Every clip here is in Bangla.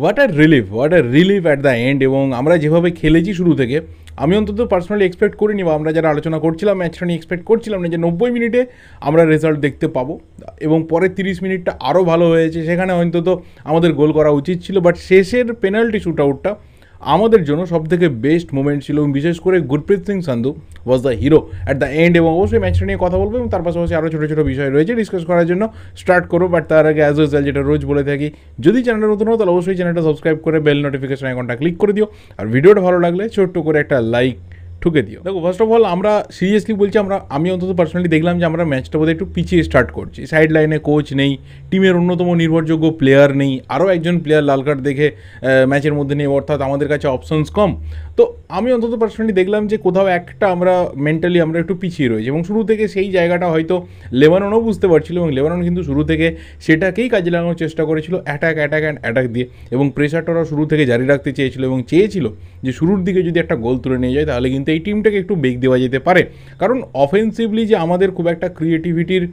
What a relief what a relief at the end এবং আমরা যেভাবে খেলেছি শুরু থেকে, আমি অন্তত পার্সোনালি এক্সপেক্ট করিনি বা আমরা যারা আলোচনা করছিলাম ম্যাচটা নিয়ে এক্সপেক্ট করছিলাম না যে নব্বই মিনিটে আমরা রেজাল্ট দেখতে পাবো। এবং পরের তিরিশ মিনিটটা আরও ভালো হয়েছে, সেখানে অন্তত আমাদের গোল করা উচিত ছিল। বাট শেষের পেনাল্টি শ্যুট আউটটা আমাদের জন্য সবথেকে বেস্ট মোমেন্ট ছিল এবং বিশেষ করে Gurpreet Singh Sandhu was the hero at the end এবং অবশ্যই ম্যাচটা নিয়ে কথা বলব এবং তার পাশাপাশি আরও ছোটো ছোটো বিষয় রয়েছে ডিসকাস করার জন্য স্টার্ট করো বাট তার আগে অ্যাজ ওয়েল যেটা রোজ বলে থাকি, যদি চ্যানেলটা নতুন হয় তাহলে অবশ্যই চ্যানেলটা সাবস্ক্রাইব করে বেল নোটিফিকেশন আইকনটা ক্লিক করে দিও। আর ভিডিওটা ভালো লাগলে ছোট্ট করে একটা লাইক ঠুকে দিও। দেখো ফার্স্ট অফ অল আমরা সিরিয়াসলি বলছি, আমরা, আমি অন্তত পার্সোনালি দেখলাম যে আমরা ম্যাচটা বোধহয় একটু পিছিয়ে স্টার্ট করছি। সাইড লাইনে কোচ নেই টিমের অন্যতম নির্ভরযোগ্য প্লেয়ার নেই আরও একজন প্লেয়ার লাল কার্ড দেখে ম্যাচের মধ্যে নেই, অর্থাৎ আমাদের কাছে অপশনস কম। তো আমি অন্তত পার্সোনালি দেখলাম যে কোথাও একটা আমরা মেন্টালি আমরা একটু পিছিয়ে রয়েছি এবং শুরু থেকে সেই জায়গাটা হয়তো লেবাননও বুঝতে পারছিল এবং লেবানন কিন্তু শুরু থেকে সেটাকেই কাজে লাগানোর চেষ্টা করেছিল অ্যাটাক অ্যাটাক অ্যান্ড অ্যাটাক দিয়ে এবং প্রেশারটা ওরা শুরু থেকে জারি রাখতে চেয়েছিল এবং চেয়েছিল যে শুরুর দিকে যদি একটা গোল তুলে নিয়ে যায় তাহলে কিন্তু এই টিমটাকে একটু বেগ দেওয়া যেতে পারে। কারণ অফেন্সিভলি যে আমাদের খুব একটা ক্রিয়েটিভিটির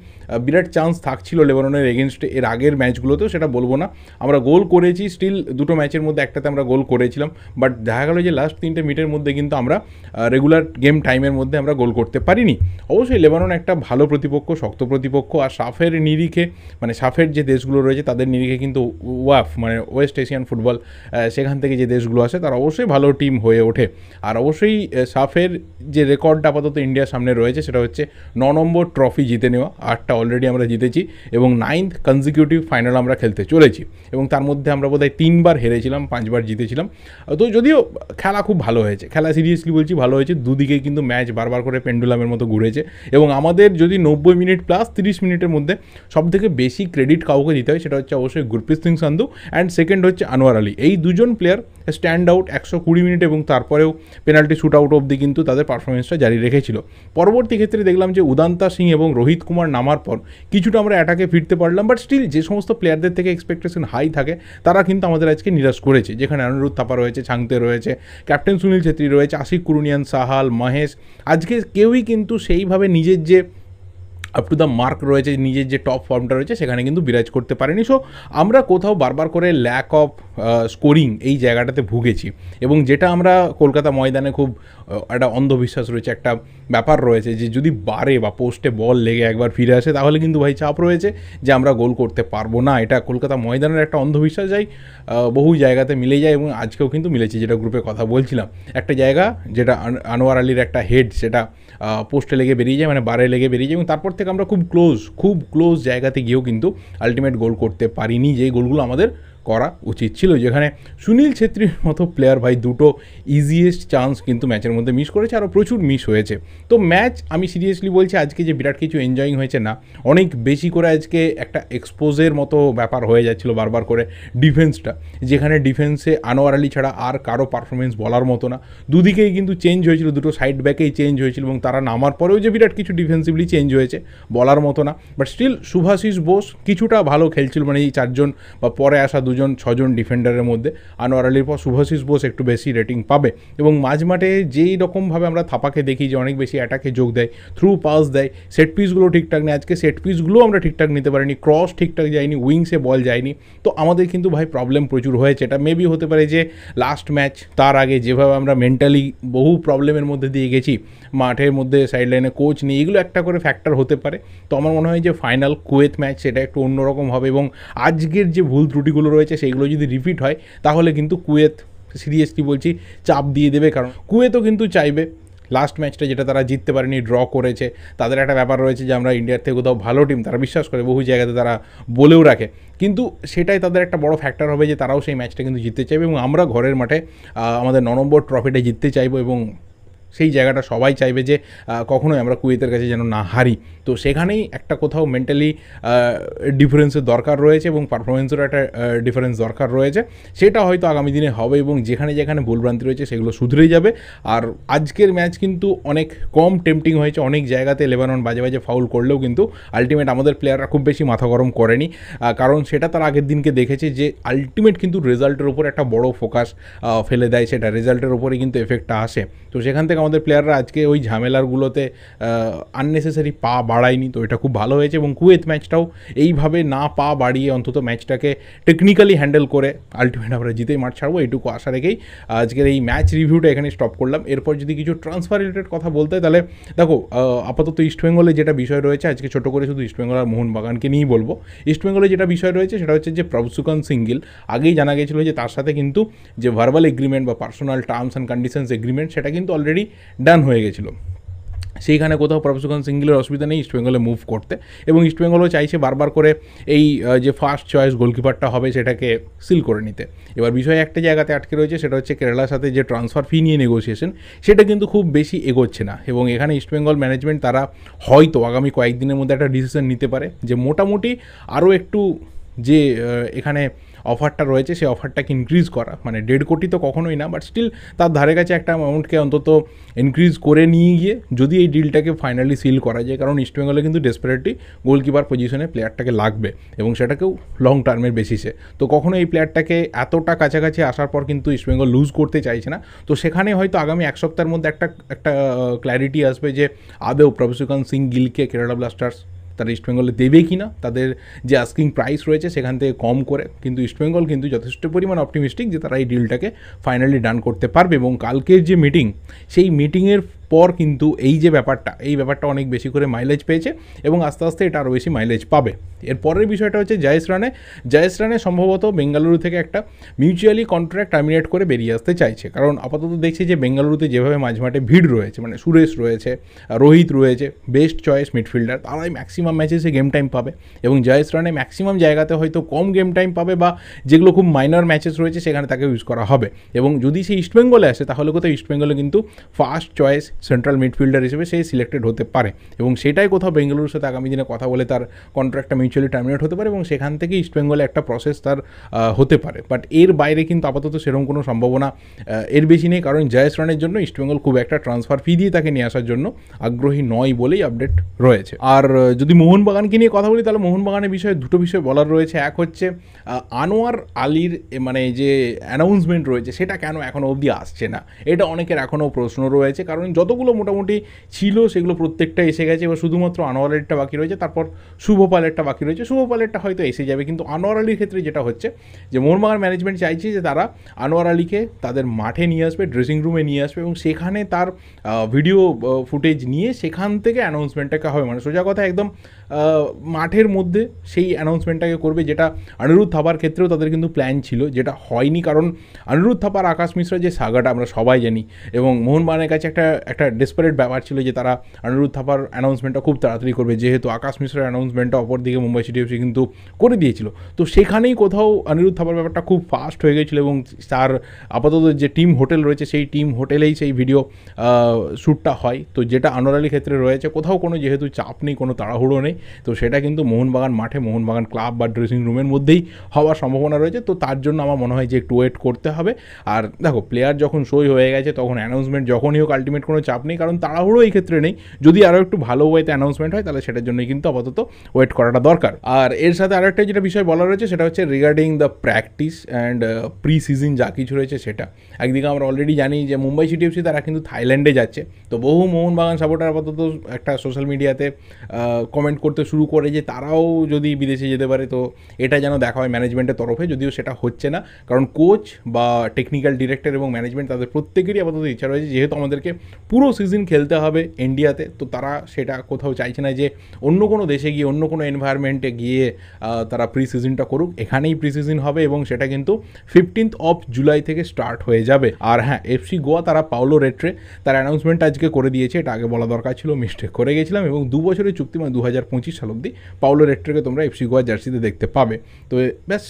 বিরাট চান্স থাকছিল লেবাননের এগেনস্টে এর আগের ম্যাচগুলোতেও সেটা বলব না। আমরা গোল করেছি স্টিল দুটো ম্যাচের মধ্যে একটাতে আমরা গোল করেছিলাম বাট দেখা গেলো যে লাস্ট তিনটে মিটের মধ্যে কিন্তু আমরা রেগুলার গেম টাইমের মধ্যে আমরা গোল করতে পারিনি। অবশ্যই লেবানন একটা ভালো প্রতিপক্ষ, শক্ত প্রতিপক্ষ আর সাফের নিরিখে মানে সাফের যে দেশগুলো রয়েছে তাদের নিরিখে কিন্তু ওয়াফ মানে ওয়েস্ট এশিয়ান ফুটবল সেখান থেকে যে দেশগুলো আসে তারা অবশ্যই ভালো টিম হয়ে ওঠে। আর অবশ্যই সাফের যে রেকর্ডটা আপাতত ইন্ডিয়ার সামনে রয়েছে সেটা হচ্ছে ন নম্বর ট্রফি জিতে নেওয়া, আটটা অলরেডি আমরা জিতেছি এবং নাইন্থ কনজিকিউটিভ ফাইনাল আমরা খেলতে চলেছি। এবং তার মধ্যে আমরা বোধহয় তিনবার হেরেছিলাম, পাঁচবার জিতেছিলাম। তো যদিও খেলা খুব ভালো হয়েছে। খেলা সিরিয়াসলি বলছি ভালো হয়েছে, দুদিকেই কিন্তু ম্যাচ বারবার করে পেন্ডুলামের মতো ঘুরেছে এবং আমাদের যদি নব্বই মিনিট প্লাস তিরিশ মিনিটের মধ্যে সব থেকে বেশি ক্রেডিট কাউকে দিতে হয় সেটা হচ্ছে অবশ্যই গুরপ্রীত সিং সান্ধু অ্যান্ড সেকেন্ড হচ্ছে আনোয়ার আলী। এই দুজন প্লেয়ার স্ট্যান্ড আউট একশো কুড়ি মিনিট এবং তারপরেও পেনাল্টি শ্যুট আউট অবধি কিন্তু তাদের পারফরমেন্সটা জারি রেখেছিল। পরবর্তী ক্ষেত্রে দেখলাম যে উদান্তা সিং এবং রোহিত কুমার নামার পর কিছুটা আমরা অ্যাটাকে ফিরতে পারলাম বাট স্টিল যে সমস্ত প্লেয়ারদের থেকে এক্সপেকটেশন হাই থাকে, তারা কিন্তু আমাদের আজকে নিরাশ করেছে। যেখানে অনিরুদ্ধ থাপা রয়েছে, ছাংতে রয়েছে ক্যাপ্টেন সুনীল ছেত্রী রয়েছে আশিক কুরুনিয়ান সাহাল মহেশ। আজকে কেউই কিন্তু সেইভাবে নিজের যে আপ টু দ্য মার্ক রয়েছে, নিজের যে টপ ফর্মটা রয়েছে, সেখানে কিন্তু বিরাজ করতে পারেনি। সো আমরা কোথাও বারবার করে ল্যাক অফ স্কোরিং এই জায়গাটাতে ভুগেছি। এবং যেটা আমরা কলকাতা ময়দানে খুব একটা অন্ধবিশ্বাস রয়েছে, একটা ব্যাপার রয়েছে যে যদি বারে বা পোস্টে বল লেগে একবার ফিরে আসে, তাহলে কিন্তু ভাই চাপ রয়েছে যে আমরা গোল করতে পারব না। এটা কলকাতা ময়দানের একটা অন্ধবিশ্বাস যাই বহু জায়গাতে মিলে যায় এবং আজকেও কিন্তু মিলেছে, যেটা গ্রুপে কথা বলছিলাম। একটা জায়গা যেটা আনোয়ার আলীর একটা হেড সেটা পোস্টে লেগে বেরিয়ে যায় মানে বারে লেগে বেরিয়ে যায়, এবং তারপর থেকে আমরা খুব ক্লোজ খুব ক্লোজ জায়গাতে গিয়েও কিন্তু আলটিমেট গোল করতে পারিনি যে গোলগুলো আমাদের করা উচিত ছিল, যেখানে সুনীল ছেত্রীর মতো প্লেয়ার ভাই দুটো ইজিয়েস্ট চান্স কিন্তু ম্যাচের মধ্যে মিস করেছে, আরও প্রচুর মিস হয়েছে। তো ম্যাচ আমি সিরিয়াসলি বলছি, আজকে যে বিরাট কিছু এনজয়িং হয়েছে না, অনেক বেশি করে আজকে একটা এক্সপোজের মতো ব্যাপার হয়ে যাচ্ছিল বারবার করে ডিফেন্সটা যেখানে ডিফেন্সে আনোয়ার আলী ছাড়া আর কারও পারফরমেন্স বলার মতো না। দুদিকেই কিন্তু চেঞ্জ হয়েছিল, দুটো সাইড ব্যাকেই চেঞ্জ হয়েছিল এবং তারা নামার পরেও যে বিরাট কিছু ডিফেন্সিভলি চেঞ্জ হয়েছে, বলার মতো না। বাট স্টিল শুভাশিস বোস কিছুটা ভালো খেলছিল মানে এই চারজন বা পরে আসা দুজন, ছজন ডিফেন্ডারের মধ্যে। আনোয়ার আলীর পর শুভাশিস বোস একটু বেশি রেটিং পাবে। এবং মাঝ মাঠে যেই রকমভাবে আমরা থাপাকে দেখি যে অনেক বেশি অ্যাটাকে যোগ দেয় থ্রু পাস দেয় সেট পিসগুলো ঠিকঠাক নেই। আজকে সেট পিসগুলো আমরা ঠিকঠাক নিতে পারিনি ক্রস ঠিকঠাক যায়নি উইংসে বল যায়নি। তো আমাদের কিন্তু ভাই প্রবলেম প্রচুর হয়েছে। এটা মেবি হতে পারে যে লাস্ট ম্যাচ তার আগে যেভাবে আমরা মেন্টালি বহু প্রবলেমের মধ্যে দিয়ে গেছি, মাঠের মধ্যে সাইড লাইনে কোচ নেই, এগুলো একটা করে ফ্যাক্টর হতে পারে। তো আমার মনে হয় যে ফাইনাল কুয়েত ম্যাচ সেটা একটু অন্যরকম হবে। এবং আজকের যে ভুল ত্রুটিগুলো রয়েছে সেইগুলো যদি রিপিট হয়, তাহলে কিন্তু কুয়েত সিরিয়াসলি বলছি, চাপ দিয়ে দেবে। কারণ কুয়েতও কিন্তু চাইবে। লাস্ট ম্যাচটা যেটা তারা জিততে পারেনি ড্র করেছে, তাদের একটা ব্যাপার রয়েছে যে আমরা ইন্ডিয়ার থেকে কোথাও ভালো টিম তারা বিশ্বাস করে, বহু জায়গাতে তারা বলেও রাখে। কিন্তু সেটাই তাদের একটা বড় ফ্যাক্টর হবে যে তারাও সেই ম্যাচটা কিন্তু জিততে চাইবে এবং আমরা ঘরের মাঠে আমাদের ন নম্বর ট্রফিটা জিততে চাইব এবং সেই জায়গাটা সবাই চাইবে যে কখনোই আমরা কুয়েতের কাছে যেন না হারি। তো সেখানেই একটা কোথাও মেন্টালি ডিফারেন্সের দরকার রয়েছে এবং পারফরমেন্সেরও একটা ডিফারেন্স দরকার রয়েছে। সেটা হয়তো আগামী দিনে হবে এবং যেখানে যেখানে ভুলভ্রান্তি রয়েছে সেগুলো শুধরেই যাবে। আর আজকের ম্যাচ কিন্তু অনেক কম টেম্পটিং হয়েছে। অনেক জায়গাতে লেবানন বাজে বাজে ফাউল করলেও কিন্তু আলটিমেট আমাদের প্লেয়াররা খুব বেশি মাথা গরম করেনি। কারণ সেটা তার আগের দিনকে দেখেছে যে আলটিমেট কিন্তু রেজাল্টের উপর একটা বড় ফোকাস ফেলে দেয়। সেটা রেজাল্টের উপরে কিন্তু এফেক্টটা আসে। তো সেখান থেকে আমাদের প্লেয়াররা আজকে ওই ঝামেলারগুলোতে আননেসেসারি পা বাড়ায়নি, তো এটা খুব ভালো হয়েছে এবং কুয়েত ম্যাচটাও এইভাবে না পা বাড়িয়ে অন্তত ম্যাচটাকে টেকনিক্যালি হ্যান্ডেল করে আলটিমেট আমরা জিতেই মাঠ ছাড়বো, এইটুকু আশা রেখেই আজকের এই ম্যাচ রিভিউটা এখানে স্টপ করলাম। এরপর যদি কিছু ট্রান্সফার রিলেটেড কথা বলতে, তাহলে দেখো আপাতত ইস্টবেঙ্গলে যেটা বিষয় রয়েছে, আজকে ছোটো করে শুধু ইস্টবেঙ্গল আর মোহনবাগানকে নিয়েই বলব। ইস্টবেঙ্গলে যেটা বিষয় রয়েছে, সেটা হচ্ছে যে প্রভসুকান সিঙ্গিল আগেই জানা গেছিল যে তার সাথে কিন্তু যে ভার্বাল এগ্রিমেন্ট বা personal terms and conditions agreement সেটা কিন্তু অলরেডি ডান হয়ে গেছিল। সেইখানে কোথাও প্রফেসুকান সিঙ্গেলের অসুবিধা নেই ইস্টবেঙ্গলে মুভ করতে। এবং ইস্টবেঙ্গলও চাইছে বারবার করে এই যে ফার্স্ট চয়েস গোলকিপারটা হবে সেটাকে সিল করে নিতে। এবার বিষয় একটা জায়গাতে আটকে রয়েছে, সেটা হচ্ছে কেরালার সাথে যে ট্রান্সফার ফি নিয়ে নেগোসিয়েশন সেটা কিন্তু খুব বেশি এগোচ্ছে না। এবং এখানে ইস্টবেঙ্গল ম্যানেজমেন্ট তারা হয়তো আগামী কয়েকদিনের মধ্যে একটা ডিসিশন নিতে পারে যে মোটামুটি আরও একটু যে এখানে অফারটা রয়েছে, সেই অফারটাকে ইনক্রিজ করা। মানে দেড় কোটি তো কখনোই না বাট স্টিল তার ধারে কাছে একটা অ্যামাউন্টকে অন্তত ইনক্রিজ করে নিয়ে গিয়ে যদি এই ডিলটাকে ফাইনালি সিল করা যায়, কারণ ইস্টবেঙ্গলে কিন্তু ডেসপারেটলি গোলকিপার পজিশনে প্লেয়ারটাকে লাগবে এবং সেটাকেও লং টার্মের বেসিসে তো কখনো এই প্লেয়ারটাকে এতটা কাছাকাছি আসার পর কিন্তু ইস্টবেঙ্গল লুজ করতে চাইছে না। তো সেখানে হয়তো আগামী এক সপ্তাহের মধ্যে একটা একটা ক্ল্যারিটি আসবে যে, আদৌ প্রভসুকান সিং গিলকে কেরালা ব্লাস্টার্স তারা ইস্টবেঙ্গলে দেবে কি না তাদের যে আস্কিং প্রাইস রয়েছে সেখান থেকে কম করে, কিন্তু ইস্টবেঙ্গল কিন্তু যথেষ্ট পরিমাণ অপটিমিস্টিক যে তারা এই ডিলটাকে ফাইনালি ডান করতে পারবে এবং কালকের যে মিটিং সেই মিটিংয়ের পর কিন্তু এই যে ব্যাপারটা, এই ব্যাপারটা অনেক বেশি করে মাইলেজ পেয়েছে এবং আস্তে আস্তে এটা আরও বেশি মাইলেজ পাবে। এর পরের বিষয়টা হচ্ছে জায়েস রানে জায়েস রানে সম্ভবত বেঙ্গালুরু থেকে একটা মিউচুয়ালি কন্ট্রাক্ট টার্মিনেট করে বেরিয়ে আসতে চাইছে। কারণ আপাতত দেখছি যে বেঙ্গালুরুতে যেভাবে মাঝমাঠে ভিড় রয়েছে মানে সুরেশ রয়েছে রোহিত রয়েছে বেস্ট চয়েস মিডফিল্ডার তারাই ম্যাক্সিমাম ম্যাচেসে গেম টাইম পাবে এবং জয়েস রানে ম্যাক্সিমাম জায়গাতে হয়তো কম গেম টাইম পাবে বা যেগুলো খুব মাইনর ম্যাচেস রয়েছে সেখানে তাকে ইউজ করা হবে। এবং যদি সে ইস্টবেঙ্গলে আসে, তাহলে কোথাও ইস্টবেঙ্গলে কিন্তু ফার্স্ট চয়েস সেন্ট্রাল মিডফিল্ডার হিসেবে সে সিলেক্টেড হতে পারে এবং সেটাই কোথাও বেঙ্গালুরুর সাথে আগামী দিনে কথা বলে তার কন্ট্রাক্টটা মিউচুয়ালি টার্মিনেট হতে পারে এবং সেখান থেকে ইস্টবেঙ্গলে একটা প্রসেস তার হতে পারে। বাট এর বাইরে কিন্তু আপাতত সেরকম কোনো সম্ভাবনা এর বেশি নেই। কারণ জয়েস রানের জন্য ইস্টবেঙ্গল খুব একটা ট্রান্সফার ফি দিয়ে তাকে নিয়ে আসার জন্য আগ্রহী নয় বলেই আপডেট রয়েছে। আর যদি মোহনবাগানকে নিয়ে কথা বলি, তাহলে মোহনবাগানের বিষয়ে দুটো বিষয় বলার রয়েছে। এক হচ্ছে আনোয়ার আলীর মানে যে অ্যানাউন্সমেন্ট রয়েছে, সেটা কেন এখনও অবধি আসছে না? এটা অনেকের এখনও প্রশ্ন রয়েছে। কারণ যতগুলো মোটামুটি ছিল সেগুলো প্রত্যেকটা এসে গেছে। এবার শুধুমাত্র আনোয়ার আলীরটা বাকি রয়েছে, তারপর শুভপালেরটা বাকি রয়েছে। শুভপালেরটা হয়তো এসে যাবে, কিন্তু আনোয়ার আলীর ক্ষেত্রে যেটা হচ্ছে যে মোহনবাগান ম্যানেজমেন্ট চাইছে যে, তারা আনোয়ার আলীকে তাদের মাঠে নিয়ে আসবে ড্রেসিং রুমে নিয়ে আসবে এবং সেখানে তার ভিডিও ফুটেজ নিয়ে সেখান থেকে অ্যানাউন্সমেন্টটাকে হবে। মানে সোজা কথা একদম মাঠের মধ্যে সেই অ্যানাউন্সমেন্টটাকে করবে যেটা অনিরুদ্ধ থাপার ক্ষেত্রেও তাদের কিন্তু প্ল্যান ছিল, যেটা হয়নি। কারণ অনিরুদ্ধ থাপার, আকাশ মিশ্রা যে সাগাটা আমরা সবাই জানি এবং মোহনবাগানের কাছে একটা একটা ডেসপারেট ব্যাপার ছিল যে তারা অনিরুদ্ধ থাপার অ্যানাউন্সমেন্টটা খুব তাড়াতাড়ি করবে। যেহেতু আকাশ মিশ্রার অ্যানাউন্সমেন্টটা অপর দিকে মুম্বাই সিটি এফসি কিন্তু করে দিয়েছিল। তো সেখানেই কোথাও অনিরুদ্ধ থাপার ব্যাপারটা খুব ফাস্ট হয়ে গেছিল এবং তার আপাতত যে টিম হোটেল রয়েছে, সেই টিম হোটেলেই সেই ভিডিও শ্যুটটা হয়। তো যেটা আনোয়ার ক্ষেত্রে রয়েছে, কোথাও কোনো যেহেতু চাপ নেই, কোনো তাড়াহুড়ো নেই, তো সেটা কিন্তু মোহনবাগান মাঠে, মোহনবাগান ক্লাব বা ড্রেসিং রুমের মধ্যেই হওয়ার সম্ভাবনা রয়েছে। তো তার জন্য আমার মনে হয় যে একটু ওয়েট করতে হবে। আর দেখো প্লেয়ার যখন সই হয়ে গেছে, তখন অ্যানাউন্সমেন্ট যখনই হোক আলটিমেট কোনো চাপ নেই, কারণ তাড়াহুড়ো এই ক্ষেত্রে নেই। যদি আরও একটু ভালো ওয়েতে অ্যানাউন্সমেন্ট হয়, তাহলে সেটার জন্যই কিন্তু আপাতত ওয়েট করাটা দরকার। আর এর সাথে আরেকটা যেটা বিষয় বলা রয়েছে, সেটা হচ্ছে regarding the practice and preseason যা কিছু রয়েছে সেটা। একদিকে আমরা অলরেডি জানি যে মুম্বাই সিটি এফসি তারা কিন্তু থাইল্যান্ডে যাচ্ছে। তো বহু মোহনবাগান সাপোর্টার আপাতত একটা সোশ্যাল মিডিয়াতে কমেন্ট করতে শুরু করে যে তারাও যদি বিদেশে যেতে পারে, তো এটা যেন দেখা হয় ম্যানেজমেন্টের তরফে। যদিও সেটা হচ্ছে না, কারণ কোচ বা টেকনিক্যাল ডিরেক্টর এবং ম্যানেজমেন্ট তাদের প্রত্যেকেরই আপাতত ইচ্ছা রয়েছে। যেহেতু আমাদেরকে পুরো সিজন খেলতে হবে ইন্ডিয়াতে তো তারা সেটা কোথাও চাইছে না যে অন্য কোনো দেশে গিয়ে, অন্য কোনো এনভায়রনমেন্টে গিয়ে তারা প্রি সিজনটা করুক। এখানেই প্রি সিজন হবে এবং সেটা কিন্তু ফিফটিন্থ অফ জুলাই থেকে স্টার্ট হয়ে যাবে। আর হ্যাঁ এফসি গোয়া তারা পাওলো রেট্রে তার অ্যানাউন্সমেন্ট আজকে করে দিয়েছে। এটা আগে বলা দরকার ছিল মিস্টেক করে গেছিলাম এবং দু বছরের চুক্তি মানে দু হাজার পঁচিশ সাল অব্দি পাওলো রেট্রেকে তোমরা এফসি গোয়া জার্সিতে দেখতে পাবে। তো ব্যাস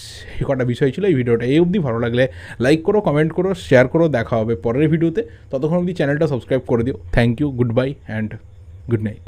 কটা বিষয় ছিল এই ভিডিওটা। এই অবধি ভালো লাগলে লাইক করো কমেন্ট করো শেয়ার করো। দেখা হবে পরের ভিডিওতে। ততক্ষণ অবধি চ্যানেলটা সাবস্ক্রাইব করে দিও thank you goodbye and good night